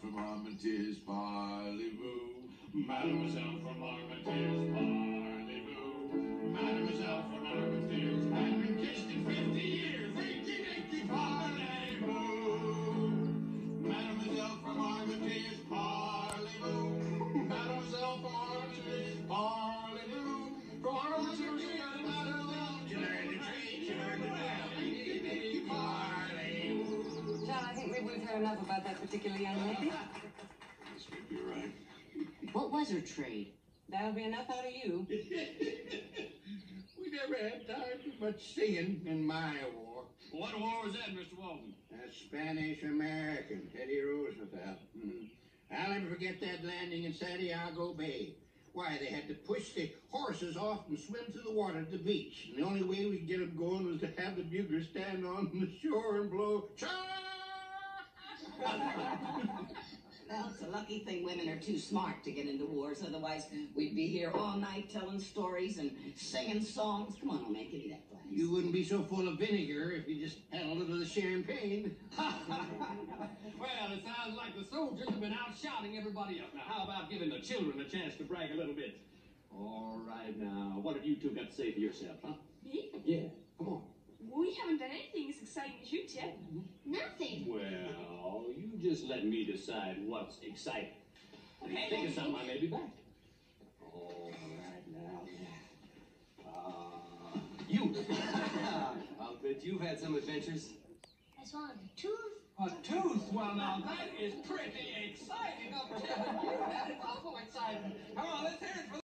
from Armentières, parlez-vous? Mademoiselle from I think maybe heard enough about that particular young lady. Yes, maybe you're right. What was her trade? That'll be enough out of you. we never had time for much singing in my war. What war was that, Mr. Walton? That's Spanish American, Teddy Roosevelt. Mhm. I'll never forget that landing in Santiago Bay. Why, they had to push the horses off and swim through the water to the beach. And the only way we could get them going was to have the bugler stand on the shore and blow, Charge! Well, it's a lucky thing women are too smart to get into wars. Otherwise, we'd be here all night telling stories and singing songs. Come on, old man, give me that glass. You wouldn't be so full of vinegar if you just had a little of the champagne. well, it sounds like the soldiers have been out shouting everybody else. Now, how about giving the children a chance to brag a little bit? All right, now, what have you two got to say for yourself, huh? Me? Yeah, come on. We haven't done anything as exciting as you yet. Nothing. Well, you just let me decide what's exciting. Okay. Think of something, I may be back. All right, now, yeah. Uh, you. I'll bet you've had some adventures. I swallowed a tooth. A tooth? Well, now that is pretty exciting. I'm telling you, that is awful exciting. Come on, let's hear it for